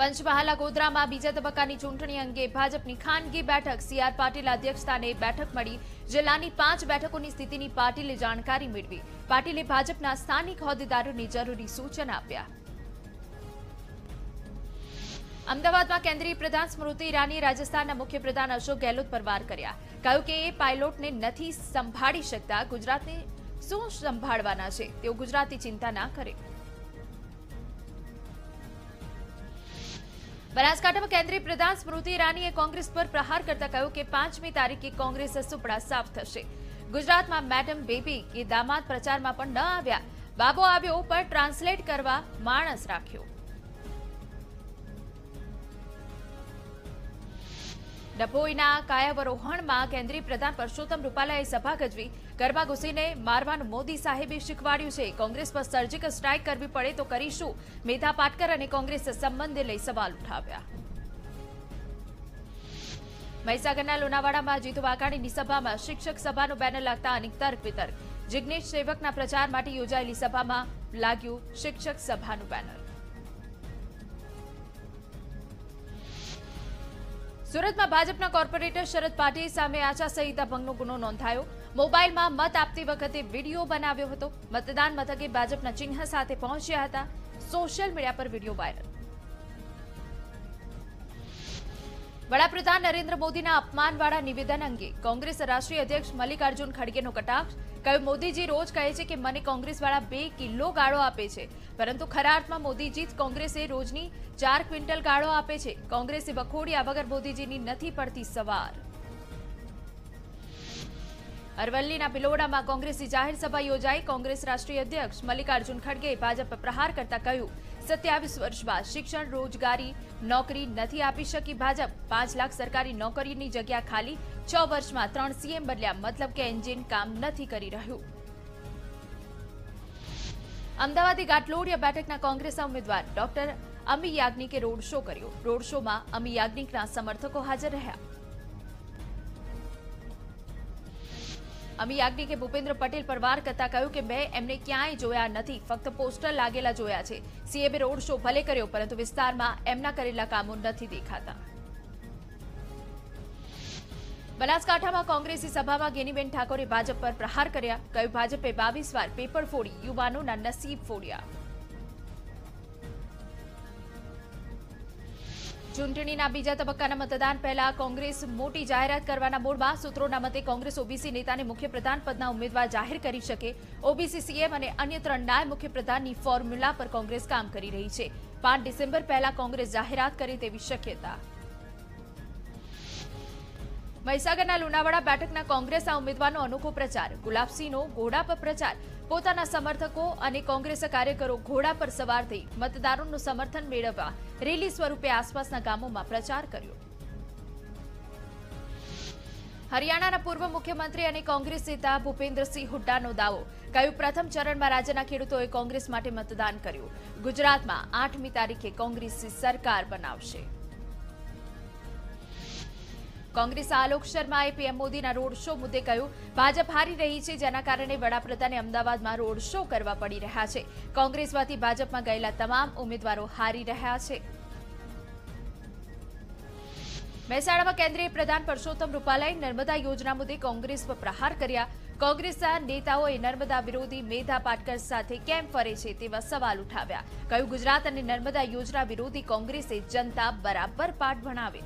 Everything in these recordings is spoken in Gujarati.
પંચમહાલ ગોધરામાં બીજા તબક્કાની ચૂંટણી અંગે ભાજપની ખાનગી બેઠક. સીઆર પાટીલ અધ્યક્ષસ્થાને બેઠક મળી. જિલ્લાની પાંચ બેઠકોની સ્થિતિની પાટીલે જાણકારી મેળવી. પાટીલે ભાજપના સ્થાનિક હોદ્દેદારોને જરૂરી સૂચન આપ્યા. અમદાવાદમાં કેન્દ્રીય પ્રધાન સ્મૃતિ ઈરાનીએ રાજસ્થાનના મુખ્યપ્રધાન અશોક ગેહલોત પર વાર કર્યા. કહ્યું કે એ પાયલોટને નથી સંભાળી શકતા. ગુજરાતને શું સંભાળવાના છે? તેઓ ગુજરાતની ચિંતા ના કરે. બનાસકાંઠામાં કેન્દ્રીય પ્રધાન સ્મૃતિ ઈરાનીએ કોંગ્રેસ પર પ્રહાર કરતા કહ્યું કે પાંચમી તારીખે કોંગ્રેસ સુપડા સાફ થશે. ગુજરાતમાં મેડમ બેબી કે દામાદ પ્રચારમાં પણ ન આવ્યા. બાબો આવ્યો પણ ટ્રાન્સલેટ કરવા માણસ રાખ્યો. ડભોઈના કાયાવરોહણમાં કેન્દ્રીય પ્રધાન પરસોત્તમ રૂપાલાએ સભા ગજવી. ગરબા ઘૂસીને મારવાનું મોદી સાહેબે શીખવાડ્યું છે. કોંગ્રેસ પર સર્જિકલ સ્ટ્રાઇક કરવી પડે તો કરીશું. મેધા પાટકર અને કોંગ્રેસ સંબંધે લઈ સવાલ ઉઠાવ્યા. મહીસાગરના લોનાવાડામાં જીતુ વાઘાણીની સભામાં શિક્ષક સભાનું બેનર લાગતા અનેક તર્ક વિતર્ક જિજ્ઞેશ સેવકના પ્રચાર માટે યોજાયેલી સભામાં લાગ્યું શિક્ષક સભાનું બેનર. સુરતમાં ભાજપના કોર્પોરેટર શરદ પાટીલ સામે આચારસંહિતા ભંગનો ગુનો નોંધાયો. મોબાઈલમાં મત આપતી વખતે વીડિયો બનાવ્યો હતો. મતદાન મથકે ભાજપના ચિહ્ન સાથે પહોંચ્યા હતા. સોશિયલ મીડિયા પર વીડિયો વાયરલ. વડાપ્રધાન નરેન્દ્ર મોદીના અપમાનવાળા નિવેદન અંગે કોંગ્રેસ રાષ્ટ્રીય અધ્યક્ષ મલ્લિકાર્જુન ખડગેનો કટાક્ષ. કહ્યું, મોદીજી રોજ કહે છે કે મને કોંગ્રેસવાળા બે કિલો ગાળો આપે છે. પરંતુ ખરા અર્થમાં મોદીજી જ કોંગ્રેસે રોજની ચાર ક્વિન્ટલ ગાળો આપે છે. કોંગ્રેસે વખોડ્યા વગર મોદીજીની નથી પડતી સવાર. અરવલ્લીના બિલોડામાં કોંગ્રેસની જાહેર સભા યોજાઈ. કોંગ્રેસ રાષ્ટ્રીય અધ્યક્ષ મલ્લિકાર્જુન ખડગે ભાજપ પ્રહાર કરતા કહ્યું સત્યાવીસ વર્ષ બાદ શિક્ષણ, રોજગારી, નોકરી નથી આપી શકી ભાજપ. પાંચ લાખ સરકારી નોકરીની જગ્યા ખાલી. છ વર્ષમાં ત્રણ સીએમ બદલ્યા. મતલબ કે એન્જિન કામ નથી કરી રહ્યું. અમદાવાદી ગાટલોડિયા બેઠકના કોંગ્રેસના ઉમેદવાર ડોક્ટર અમી યાજ્ઞિકે રોડ શો કર્યો. રોડ શોમાં અમી યાજ્ઞિકના સમર્થકો હાજર રહ્યા. અમી યાજ્ઞિકે ભૂપેન્દ્ર પટેલ પર વાર કરતા કહ્યું કે મેં એમને ક્યાંય જોયા નથી, ફક્ત પોસ્ટર લાગેલા જોયા છે. સીએબે રોડ શો ભલે કર્યો, પરંતુ વિસ્તારમાં એમના કરેલા કામો નથી દેખાતા. બનાસકાંઠામાં કોંગ્રેસી સભામાં ગેનીબેન ઠાકોરે ભાજપ પર પ્રહાર કર્યા. કહ્યું, ભાજપે બાવીસ વાર પેપર ફોડી, યુવાનોના નસીબ ફોડ્યા. ચૂંટણીના બીજા તબક્કાના મતદાન પહેલા કોંગ્રેસ મોટી જાહેરાત કરવાના મૂળમાં સૂત્રોના મતે કોંગ્રેસ ઓબીસી નેતાને મુખ્યપ્રધાન પદના ઉમેદવાર જાહેર કરી શકે. ઓબીસી સીએમ અને અન્ય ત્રણ નાયબ મુખ્યપ્રધાનની ફોર્મ્યુલા પર કોંગ્રેસ કામ કરી રહી છે. પાંચ ડિસેમ્બર પહેલા કોંગ્રેસ જાહેરાત કરે તેવી શક્યતા. મહીસાગરના લુણાવાડા બેઠકના કોંગ્રેસના ઉમેદવારનો અનોખો પ્રચાર. ગુલાબસિંહનો ઘોડા પર પ્રચાર. પોતાના સમર્થકો અને કોંગ્રેસ કાર્યકરો ઘોડા પર સવાર થઈ મતદારોનું સમર્થન મેળવવા રેલી સ્વરૂપે આસપાસના ગામોમાં પ્રચાર કર્યો. હરિયાણાના પૂર્વ મુખ્યમંત્રી અને કોંગ્રેસ નેતા ભૂપેન્દ્રસિંહ હુડ્ડાનો દાવો. કહ્યું, પ્રથમ ચરણમાં રાજ્યના ખેડૂતોએ કોંગ્રેસ માટે મતદાન કર્યું. ગુજરાતમાં આઠમી તારીખે કોંગ્રેસની સરકાર બનાવશે. કોંગ્રેસ આલોક શર્માએ પીએમ મોદીના રોડ શો મુદ્દે કહ્યું, ભાજપ હારી રહી છે, જેના કારણે વડાપ્રધાને અમદાવાદમાં રોડ શો કરવા પડી રહ્યા છે. કોંગ્રેસમાંથી ભાજપમાં ગયેલા તમામ ઉમેદવારો હારી રહ્યા છે. મહેસાણામાં કેન્દ્રીય પ્રધાન પરસોત્તમ રૂપાલાએ નર્મદા યોજના મુદ્દે કોંગ્રેસ પર પ્રહાર કર્યા. કોંગ્રેસના નેતાઓએ નર્મદા વિરોધી મેધા પાટકર સાથે કેમ ફરે છે તેવા સવાલ ઉઠાવ્યા. કહ્યું, ગુજરાત અને નર્મદા યોજના વિરોધી કોંગ્રેસે જનતા બરાબર પાઠ ભણાવે.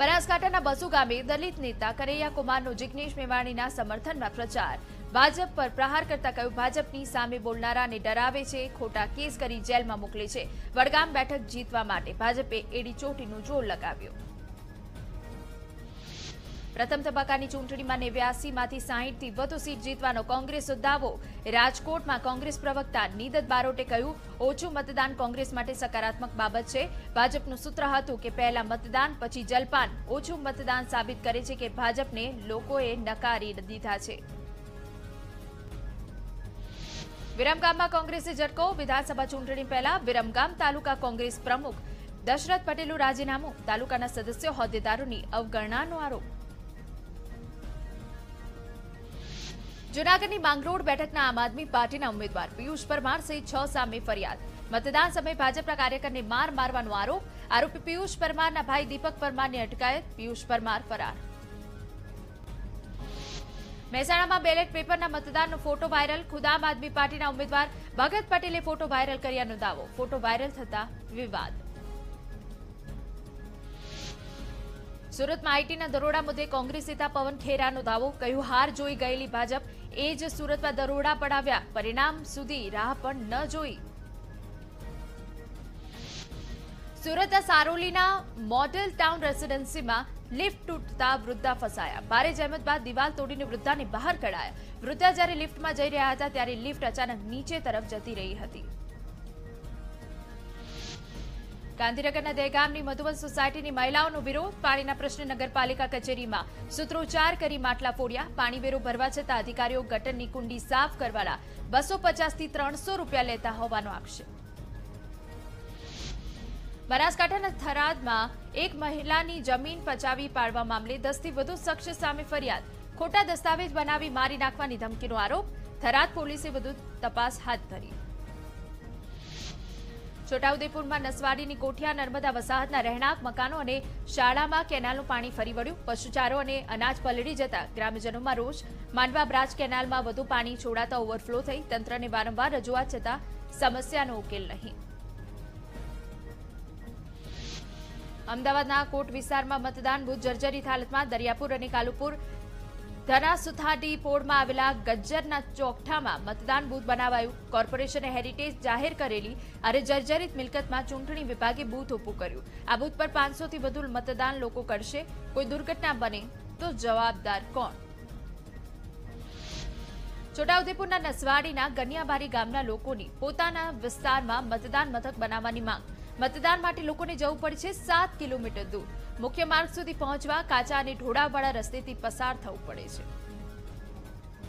બનાસકાંઠાના બસુ ગામે દલિત નેતા કરૈયા કુમારનો જિગ્નેશ મેવાણીના સમર્થનમાં પ્રચાર. ભાજપ પર પ્રહાર કરતા કહ્યું, ભાજપની સામે બોલનારાને ડરાવે છે, ખોટા કેસ કરી જેલમાં મોકલે છે. વડગામ બેઠક જીતવા માટે ભાજપે એડી ચોટીનું જોર લગાવ્યું. પ્રથમ તબક્કાની ચૂંટણીમાં નેવ્યાસીમાંથી સાહીઠથી વધુ સીટ જીતવાનો કોંગ્રેસ દાવો. રાજકોટમાં કોંગ્રેસ પ્રવક્તા નીદત બારોટે કહ્યું, ઓછું મતદાન કોંગ્રેસ માટે સકારાત્મક બાબત છે. ભાજપનું સૂત્ર હતું કે પહેલા મતદાન, પછી જલપાન. ઓછું મતદાન સાબિત કરે છે કે ભાજપને લોકોએ નકારી દીધા છે. વિરમગામમાં કોંગ્રેસે ઝટકો, વિધાનસભા ચૂંટણી પહેલા વિરમગામ તાલુકા કોંગ્રેસ પ્રમુખ દશરથ પટેલનું રાજીનામું. તાલુકાના સદસ્યો હોદ્દેદારોની અવગણનાનો આરોપ. જૂનાગઢની માંગરોળ બેઠકના આમ આદમી પાર્ટીના ઉમેદવાર પિયુષ પરમાર સહિત છ સામે ફરિયાદ. મતદાન સમયે ભાજપના કાર્યકરને માર મારવાનો આરોપ. આરોપી પિયુષ પરમારના ભાઈ દીપક પરમારની અટકાયત, પિયુષ પરમાર ફરાર. મહેસાણામાં બેલેટ પેપરના મતદાનનો ફોટો વાયરલ. ખુદ આમ આદમી પાર્ટીના ઉમેદવાર ભગત પટેલે ફોટો વાયરલ કર્યાનો દાવો. ફોટો વાયરલ થતા વિવાદ. સુરતમાં આઈટીના દરોડા મુદ્દે કોંગ્રેસ નેતા પવન ખેરાનો દાવો, કહ્યું, હાર જોઈ ગયેલી ભાજપ, એ જ સુરતમાં દરોડા પડાવ્યા. પરિણામ સુધી રાહ પણ ન જોઈ. સુરતના સારોલીના મોડેલ ટાઉન રેસીડેન્સીમાં લિફ્ટ તૂટતા વૃદ્ધા ફસાયા. ભારે જહેમત બાદ દિવાલ તોડીને વૃદ્ધાને બહાર કઢાયા. વૃદ્ધા જ્યારે લિફ્ટમાં જઈ રહ્યા હતા, ત્યારે લિફ્ટ અચાનક નીચે તરફ જતી રહી હતી. ગાંધીનગરના દહેગામની મધુવન સોસાયટીની મહિલાઓનો વિરોધ, પાણીના પ્રશ્ને નગરપાલિકા કચેરીમાં સૂત્રોચ્ચાર કરી માટલા ફોડ્યા. પાણી વેરો ભરવા છતાં અધિકારીઓ ગટરની કુંડી સાફ કરવાના બસો પચાસથી ત્રણસો રૂપિયા લેતા હોવાનો આક્ષેપ. બનાસકાંઠાના થરાદમાં એક મહિલાની જમીન પચાવી પાડવા મામલે દસથી વધુ શખ્સ સામે ફરિયાદ. ખોટા દસ્તાવેજ બનાવી મારી નાખવાની ધમકીનો આરોપ. થરાદ પોલીસે વધુ તપાસ હાથ ધરી. છોટાઉદેપુરમાં નસવાડીની કોઠિયા, નર્મદા વસાહતના રહેણાંક મકાનો અને શાળામાં કેનાલનું પાણી ફરી વળ્યું. પશુચારો અને અનાજ પલળી જતા ગ્રામ્યજનોમાં રોષ. માંડવા બ્રાજ કેનાલમાં વધુ પાણી છોડાતા ઓવરફ્લો થઈ તંત્રને વારંવાર રજૂઆત છતાં સમસ્યાનો ઉકેલ નહીં. અમદાવાદના કોટ વિસ્તારમાં મતદાન બુથ જર્જરિત હાલતમાં દરિયાપુર અને કાલુપુર ધનાસુથાડી પોળમાં આવેલા ગજ્જરના ચોકઠામાં મતદાન બૂથ બનાવાયું. કોર્પોરેશને હેરિટેજ જાહેર કરેલી. અને જર્જરિત મિલકતમાં ચૂંટણી વિભાગે બૂથ ઊભું કર્યું. આ બૂથ પર પાંચસોથી વધુ મતદાન લોકો કરશે. કોઈ દુર્ઘટના બને તો જવાબદાર કોણ? છોટાઉદેપુરના નસવાડીના ગનિયાબારી ગામના લોકોની પોતાના વિસ્તારમાં મતદાન મથક બનાવવાની માંગ. મતદાન માટે લોકોને જવું પડશે સાત કિલોમીટર દૂર. મુખ્ય માર્ગ સુધી પહોંચવા કાચા અને ઢોળાવાળા રસ્તેથી પસાર થવું પડે છે.